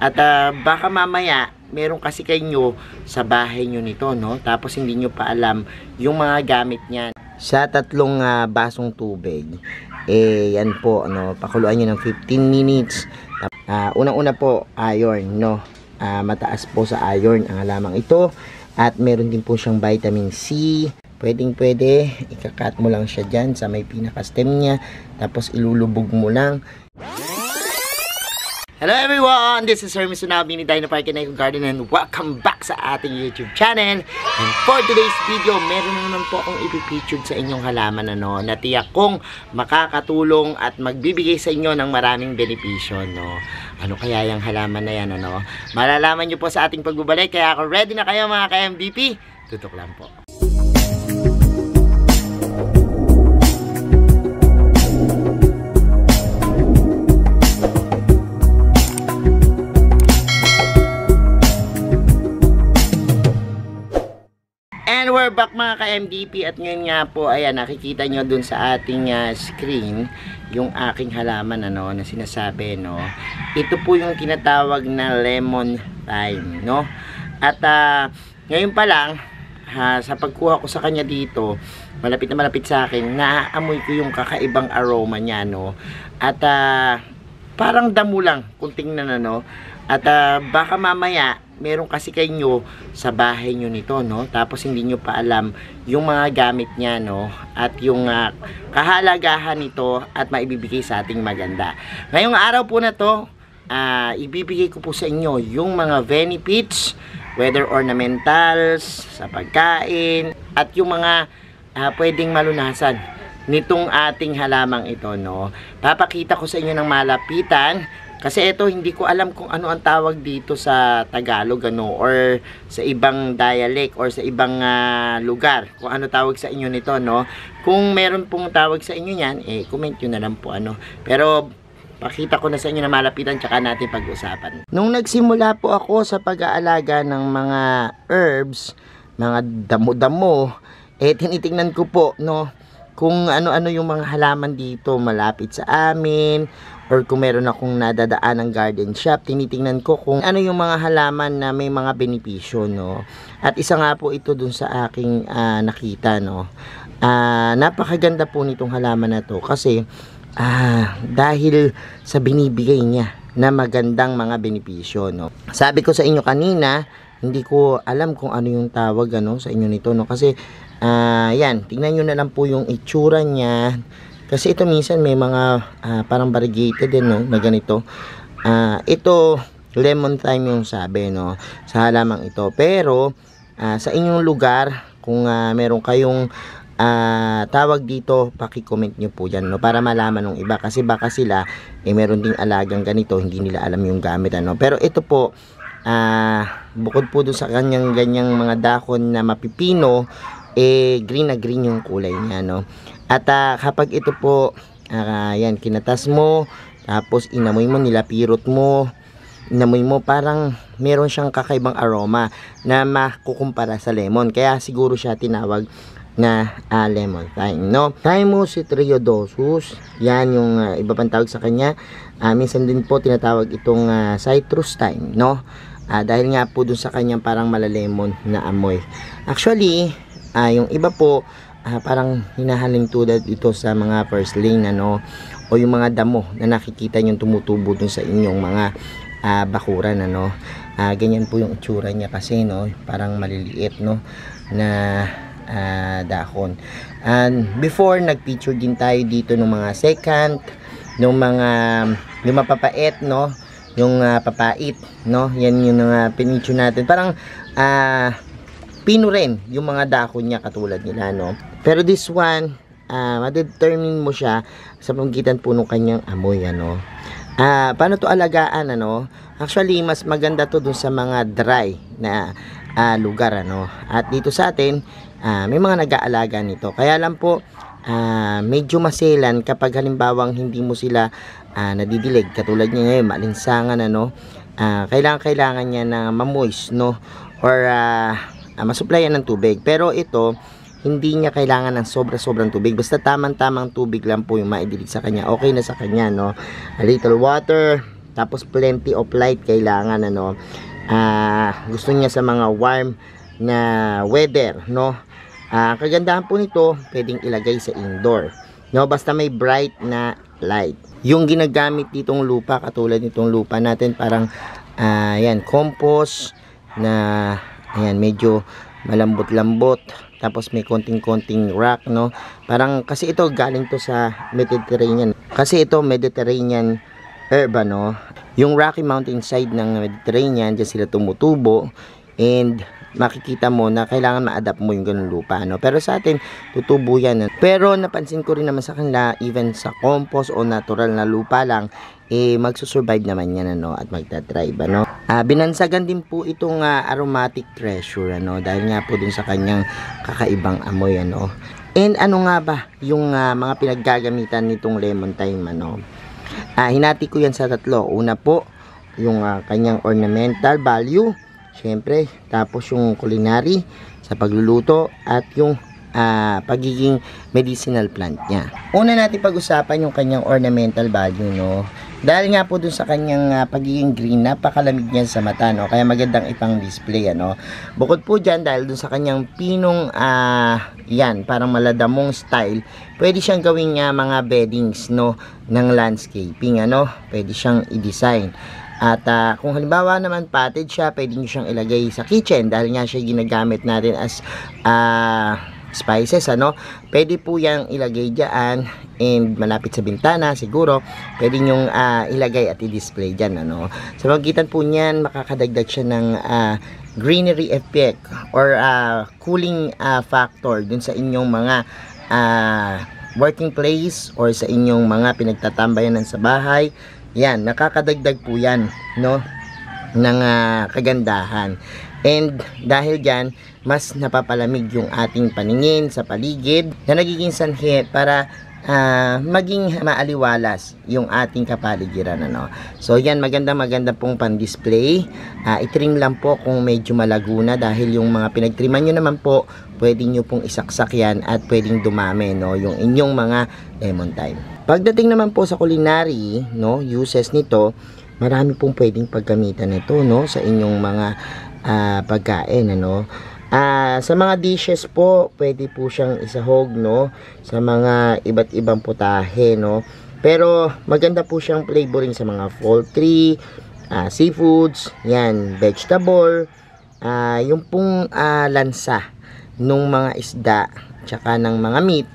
At ah, baka mamaya, meron kasi kayo sa bahay nyo nito, no? Tapos hindi nyo pa alam yung mga gamit niyan. Sa tatlong ah, basong tubig, eh, yan po, ano, pakuluan nyo ng 15 minutes. Ah, unang-una po, iron, no? Ah, mataas po sa iron ang halamang ito. At meron din po siyang vitamin C. Pwedeng pwede, ikakat mo lang siya dyan sa may pinaka-stem niya. Tapos ilulubog mo lang. Hello everyone! This is Hermes Sunabi ni Dino Park and Eco Garden and welcome back sa ating YouTube channel. And for today's video, meron na naman po akong ipipictured sa inyong halaman ano, na tiyak kong makakatulong at magbibigay sa inyo ng maraming benepisyo. No? Ano kaya yung halaman na yan? Ano? Malalaman nyo po sa ating pagbubalik. Kaya ako ready na kayo mga ka-MVP. Tutok lang po. ka-MDP at ngayon nga po, ayan, nakikita nyo dun sa ating ah, screen yung aking halaman ano, na sinasabi, no. Ito po yung tinatawag na lemon thyme, no. At ah, ngayon pa lang, ha, sa pagkuha ko sa kanya dito, malapit na malapit sa akin, naaamoy ko yung kakaibang aroma niya, no. At ah, parang damo lang kung tingnan ano. At ah, baka mamaya meron kasi kayo sa bahay nyo nito, no? Tapos hindi nyo pa alam yung mga gamit niya, no? At yung ah, kahalagahan nito at maibibigay sa ating maganda. Ngayong araw po na to, ah, ibibigay ko po sa inyo yung mga benefits, whether ornamentals, sa pagkain, at yung mga ah, pwedeng malunasan nitong ating halamang ito, no? Papakita ko sa inyo ng malapitan kasi ito hindi ko alam kung ano ang tawag dito sa Tagalog ano or sa ibang dialect or sa ibang ah, lugar. Kung ano tawag sa inyo nito, no? Kung meron pong tawag sa inyo niyan, eh comment niyo na lang po ano. Pero pakita ko na sa inyo na malapitan tsaka natin pag-usapan. Nung nagsimula po ako sa pag-aalaga ng mga herbs, mga damo-damo, eh tinitingnan ko po, no, kung ano-ano yung mga halaman dito malapit sa amin or kung meron akong nadadaan ng garden shop, tinitingnan ko kung ano yung mga halaman na may mga benepisyo, no. At isa nga po ito dun sa aking ah, nakita, no. Ah, napakaganda po nitong halaman na to kasi ah, dahil sa binibigay niya na magandang mga benepisyo, no. Sabi ko sa inyo kanina, hindi ko alam kung ano yung tawag ano sa inyo nito, no. Kasi ah, yan, tingnan nyo na lang po yung itsura niya. Kasi ito minsan may mga ah, parang variegated din, no, na ganito. Ah, ito lemon thyme yung sabi, no, sa halamang ito. Pero ah, sa inyong lugar, kung ah, meron kayong ah, tawag dito, paki-comment nyo po yan, no, para malaman ng iba. Kasi baka sila, eh, meron ding alagang ganito, hindi nila alam yung gamit, ano. Pero ito po, ah, bukod po doon sa kanyang ganyang mga dahon na mapipino, eh, green na green yung kulay niya, no. At ah, kapag ito po, ah, yan, kinatas mo, tapos inamoy mo, nilapirot mo, inamoy mo, parang meron siyang kakaibang aroma na makukumpara sa lemon. Kaya siguro siya tinawag na ah, lemon thyme, no? Thymus citriodosus, yan yung ah, iba pang tawag sa kanya. Ah, minsan din po tinatawag itong ah, citrus thyme, no? Ah, dahil nga po dun sa kanyang parang malalemon na amoy. Actually, ah, yung iba po, ah, parang hinahaling tulad ito sa mga first lane, ano, o yung mga damo na nakikita nyo tumutubo dun sa inyong mga ah, bakuran, ano. Ah, ganyan po yung itsura niya kasi, no, parang maliliit, no, na ah, dahon. And before, nag-feature din tayo dito ng mga second, ng mga, yung mapapait, no, yung ah, papait, no, yan yung mga pinicture natin. Parang, ah, pino rin yung mga dahon niya katulad nila, no. Pero this one, ah, madetermine mo siya sa pamagitan po ng kanyang amoy, ano. Ah, paano to alagaan, ano? Actually, mas maganda to dun sa mga dry na ah, lugar, ano. At dito sa atin, ah, may mga nag-aalaga nito. Kaya lang po, ah, medyo maselan kapag halimbawang hindi mo sila ah, nadidilig. Katulad niya ngayon, malinsangan, ano. Ah, kailangan kailangan niya na mamoist, no? Or ah, ah, masuplayan ng tubig. Pero ito, hindi niya kailangan ng sobra-sobrang tubig. Basta tamang-tamang tubig lang po yung maidilig sa kanya. Okay na sa kanya, no? A little water, Tapos plenty of light kailangan ano. Ah, gusto niya sa mga warm na weather, no? Ah, kagandahan po nito, pwedeng ilagay sa indoor. No, basta may bright na light. Yung ginagamit ditong lupa, katulad nitong lupa natin, parang ah, yan, compost na ayan, medyo malambot-lambot. Tapos may konting-konting rock, no? Parang kasi ito galing to sa Mediterranean. Kasi ito Mediterranean herb, ano? Yung Rocky Mountain side ng Mediterranean, dyan sila tumutubo. And makikita mo na kailangan ma-adapt mo yung ganung lupa, no? Pero sa atin, tutubo yan. Pero napansin ko rin naman sa kanila, even sa compost o natural na lupa lang, eh, magsusurvive naman yan, ano? At magta-thrive, ano? Ah, binansagan din po itong ah, aromatic treasure, ano? Dahil nga po dun sa kanyang kakaibang amoy, ano? And ano nga ba yung ah, mga pinaggagamitan nitong lemon thyme, ano? Ah, hinati ko yan sa tatlo. Una po, yung ah, kanyang ornamental value, syempre, tapos yung culinary sa pagluluto at yung ah, pagiging medicinal plant niya. Una natin pag-usapan yung kanyang ornamental value, no? Dahil nga po dun sa kanyang ah, pagiging green, napakalamig niyan sa mata, no? Kaya magandang ipang display, ano? Bukod po dyan, dahil dun sa kanyang pinong, ah, yan, parang maladamong style, pwede siyang gawing nga mga beddings, no? Ng landscaping, ano? Pwede siyang i-design. At ah, kung halimbawa naman potted siya, pwede nyo siyang ilagay sa kitchen dahil nga siya ginagamit natin as ah, spices, ano. Pwede po yang ilagay diyan and malapit sa bintana siguro. Pwede nyong ah, ilagay at i-display diyan, ano. Sa magitan po niyan, makakadagdag siya ng ah, greenery effect or ah, cooling ah, factor dun sa inyong mga ah, working place or sa inyong mga pinagtatambayanan sa bahay. Yan, nakakadagdag po yan, no? ng ah, kagandahan. And dahil dyan, mas napapalamig yung ating paningin sa paligid na nagiging sanhi para ah, maging maaliwalas yung ating kapaligiran. Ano. So yan, maganda maganda pong pan-display. Ah, itrim lang po kung medyo malago na dahil yung mga pinagtriman nyo naman po, pwede nyo pong isaksak yan at pwedeng dumami no, yung inyong mga lemon thyme. Pagdating naman po sa culinary, no, uses nito, marami pong pwedeng paggamitan nito no sa inyong mga ah, pagkain ano. Ah, sa mga dishes po, pwede po siyang isahog no sa mga iba't ibang putahe no. Pero maganda po siyang flavoring sa mga poultry, ah, seafoods, yan, vegetable, ah, yung pong ah, lansa nung mga isda tsaka ng mga meat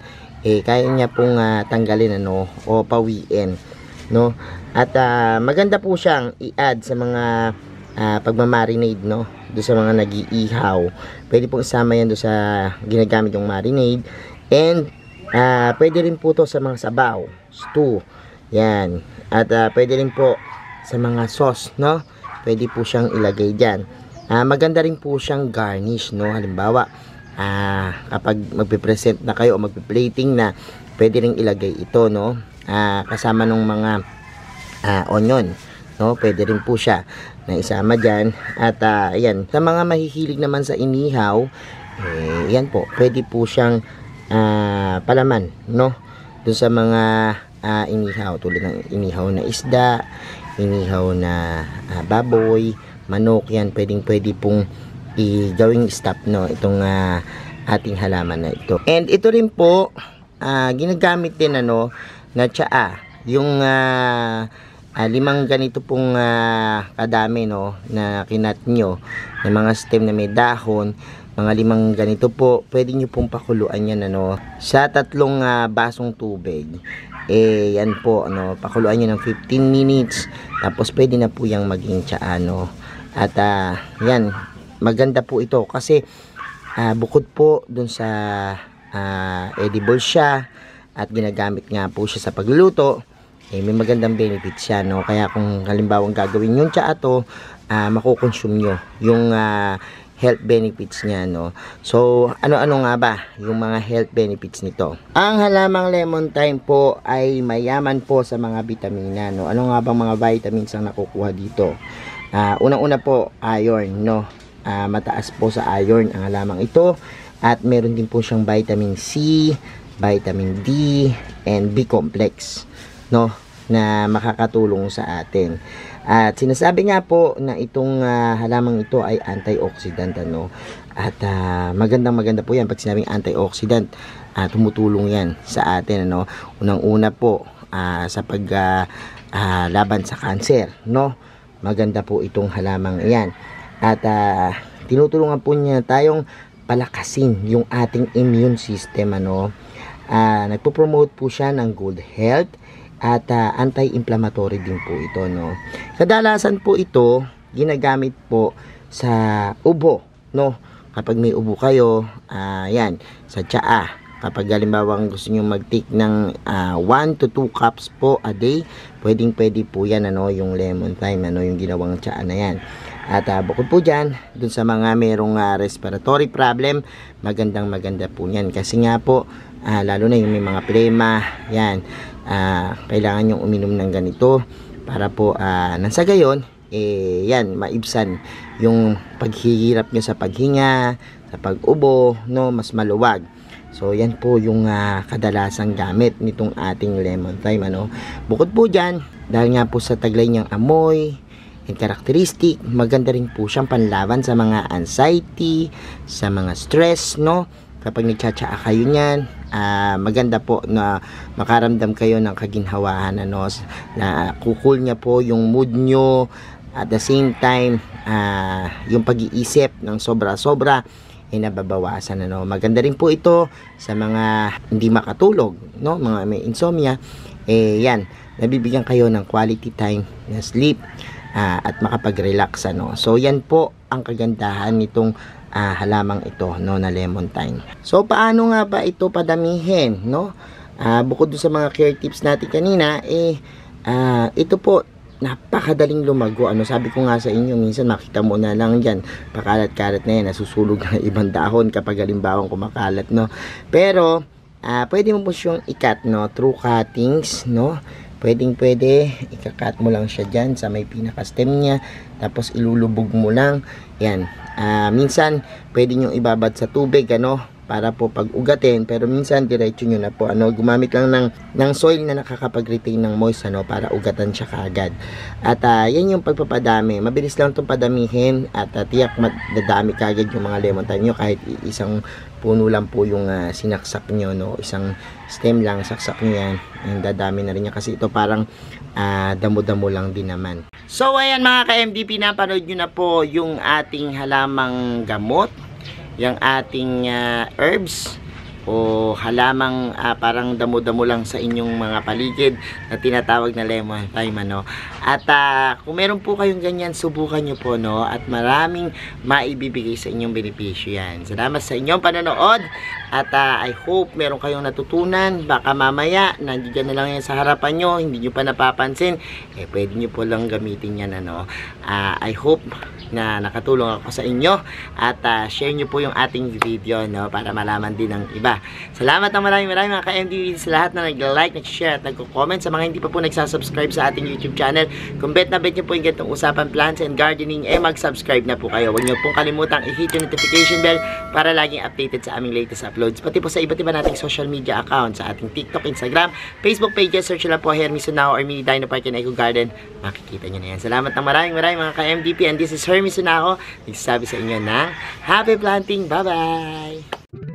eh kaya niya pong ah, tanggalin ano o pawiin no? At ah, maganda po siyang i-add sa mga ah, pagmamarinade no? Do sa mga nag-iihaw. Pwede pong isama yan do sa ginagamit yung marinade. And ah, pwede rin po to sa mga sabaw stew. Yan. At ah, pwede rin po sa mga sauce no? Pwede po siyang ilagay dyan. Ah, maganda rin po siyang garnish no? Halimbawa ah, kapag magpe-present na kayo o magpe-plating na pwede ring ilagay ito no? Ah, kasama ng mga ah, onion no? Pwede rin po siya na isama dyan. At ah, ayan sa mga mahihilig naman sa inihaw eh, yan po pwede po siyang ah, palaman no? Dun sa mga ah, inihaw tulad ng inihaw na isda inihaw na ah, baboy manok yan pwedeng pwede pong i-gawing stop no itong ah, ating halaman na ito. And ito rin po ah, ginagamit din ano na tsaa. Yung ah, ah, limang ganito pong ah, kadami no na kinat nyo. Na mga stem na may dahon mga limang ganito po pwede nyo pong pakuluan yan ano sa tatlong ah, basong tubig. Eh yan po ano pakuluan nyo ng 15 minutes tapos pwede na po yung maging tsaa no. At ah, yan maganda po ito kasi ah, bukod po dun sa ah, edible siya at ginagamit nga po siya sa pagluluto eh, may magandang benefit siya no? Kaya kung halimbawa gagawin yung tsaa to ah, makukonsume nyo yung ah, health benefits niya no? So ano-ano nga ba yung mga health benefits nito? Ang halamang lemon thyme po ay mayaman po sa mga vitamina no? Ano nga bang mga vitamins ang nakukuha dito? Ah, unang-una po, iron, no? Ah, mataas po sa iron ang halamang ito. At meron din po siyang vitamin C, vitamin D, and B complex, no? na makakatulong sa atin. At sinasabi nga po na itong ah, halamang ito ay antioxidant ano. At ah, magandang maganda po 'yan pag sinabing antioxidant. ah, tumutulong 'yan sa atin ano. Unang-una po ah, sa pag ah, ah, laban sa cancer, no? Maganda po itong halamang 'yan. At ah, tinutulungan po niya tayong palakasin yung ating immune system ano. Ah, nagpo-promote po siya ng good health at ah, anti-inflammatory din po ito no. Kadalasan po ito ginagamit po sa ubo no. Kapag may ubo kayo, ah, yan, sa tsaa. Kapag halimbawa gusto niyo mag-take ng 1 to 2 cups po a day, pwedeng pwede po yan ano, yung lemon thyme, ano, yung ginawang tsaa na yan. At ah, bukod po dyan, dun sa mga merong ah, respiratory problem, magandang maganda po yan. Kasi nga po, ah, lalo na yung may mga plema, yan, ah, kailangan yung uminom ng ganito para po ah, nang sa gayon, eh, yan, maibsan yung paghihirap nyo sa paghinga, sa pag-ubo, no, mas maluwag. So, yan po yung ah, kadalasang gamit nitong ating lemon thyme, ano. Bukod po dyan, dahil nga po sa taglay niyang amoy, and characteristic, maganda rin po siyang panlaban sa mga anxiety, sa mga stress, no? Kapag nagtsatsaa kayo niyan, ah, maganda po na makaramdam kayo ng kaginhawahan, ano, na kukul niya po yung mood nyo, at the same time, ah, yung pag-iisip ng sobra-sobra, ay nababawasan ano. Maganda rin po ito sa mga hindi makatulog, no? Mga may insomnia, eh yan, nabibigyan kayo ng quality time na sleep ah, at makapag-relax ano. So yan po ang kagandahan nitong ah, halamang ito no na lemon thyme. So paano nga ba ito padamihin, no? Ah, bukod sa mga care tips natin kanina, eh ah, ito po napakadaling lumago. Ano sabi ko nga sa inyo, minsan makita mo na lang diyan, pakalat-kalat na yan, nasusulog na ibang dahon kapag halimbawang kumakalat, no. Pero ah, pwede mo po siyang ikat, no, through cuttings, no. Pwedeng pwede, ikakat mo lang siya dyan sa may pinaka-stem niya, tapos ilulubog mo lang, yan. Ah, minsan, pwede nyo ibabad sa tubig, ano, para po pag ugatin pero minsan diretso nyo na po ano gumamit lang ng ng soil na nakakapag-retain ng moist ano para ugatan siya kaagad. At ah, yan yung pagpapadami. Mabilis lang itong padamihin at ah, tiyak madadami kaagad yung mga lemon thyme nyo kahit isang puno lang po yung ah, sinaksak nyo no? Isang stem lang saksak nyo yan yung dadami na rin yan kasi ito parang ah, damo-damo lang din naman. So ayan mga ka-MDP napanood nyo na po yung ating halamang gamot yung ating ah, herbs o halamang ah, parang damo-damo lang sa inyong mga paligid na tinatawag na lemon thyme ano. At ah, kung meron po kayong ganyan, subukan nyo po no at maraming maibibigay sa inyong benepisyo yan. Salamat sa inyong panonood at ah, I hope meron kayong natutunan. Baka mamaya nandiyan na lang yan sa harapan nyo, hindi nyo pa napapansin, eh pwede nyo po lang gamitin yan ano. Ah, I hope na nakatulong ako sa inyo at ah, share nyo po yung ating video no para malaman din ng iba. Salamat ng maraming maraming mga ka-MDV sa lahat na nag-like, nag-share at nag-comment sa mga hindi pa po nagsasubscribe sa ating YouTube channel. Kung bet na bet nyo po yung ganitong usapan plants and gardening, eh mag-subscribe na po kayo. Huwag nyo pong kalimutang i-hit yung notification bell para laging updated sa aming latest uploads. Pati po sa iba't iba nating social media accounts sa ating TikTok, Instagram, Facebook pages, search lang po Hermes Sunao or Mini Dino Park and Eco Garden. Makikita nyo na yan. Salamat ng maraming maraming mga ka-MDP and this is Hermes Sunao. Nagsasabi sa inyo ng Happy Planting! Bye-bye!